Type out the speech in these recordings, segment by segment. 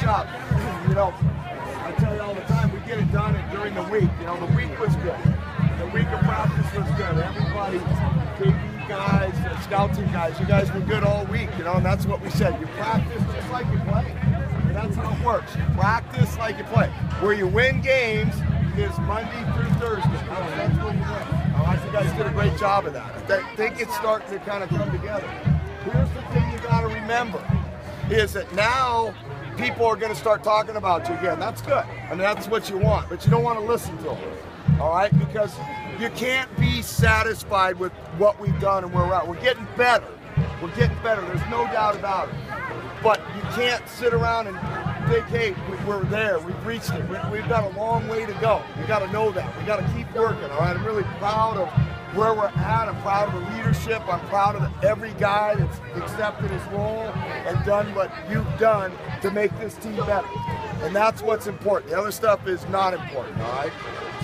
job. You know, I tell you all the time, we get it done and during the week. You know, the week was good. The week of practice was good. Everybody, KD guys, the scouting guys, you guys were good all week, you know, and that's what we said. You practice just like you play. And that's how it works. You practice like you play. Where you win games is Monday through Thursday. That's what you win. I you guys did a great job of that. I think it's starting to kind of come together. Here's the thing you got to remember is that now people are going to start talking about you again. That's good. I mean, that's what you want, but you don't want to listen to them. All right? Because you can't be satisfied with what we've done and where we're at. We're getting better. We're getting better. There's no doubt about it. But you can't sit around and think, hey, we're there. We've reached it. We've got a long way to go. You got to know that. We got to keep working. All right? I'm really proud of where we're at. I'm proud of the leadership. I'm proud of every guy that's accepted his role and done what you've done to make this team better. And that's what's important. The other stuff is not important, all right?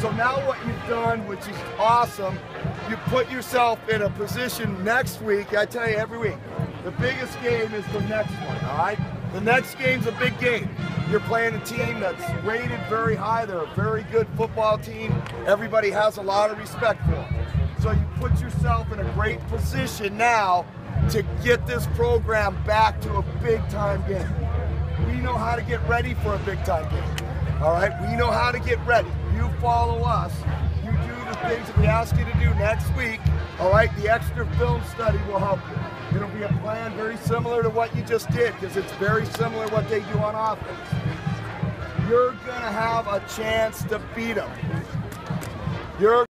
So now what you've done, which is awesome, you put yourself in a position next week, I tell you every week, the biggest game is the next one, all right? The next game's a big game. You're playing a team that's rated very high. They're a very good football team. Everybody has a lot of respect for them. So you put yourself in a great position now to get this program back to a big time game. We know how to get ready for a big time game. All right, we know how to get ready. You follow us. You do the things that we ask you to do next week. All right, the extra film study will help you. It'll be a plan very similar to what you just did because it's very similar to what they do on offense. You're to have a chance to beat them. You're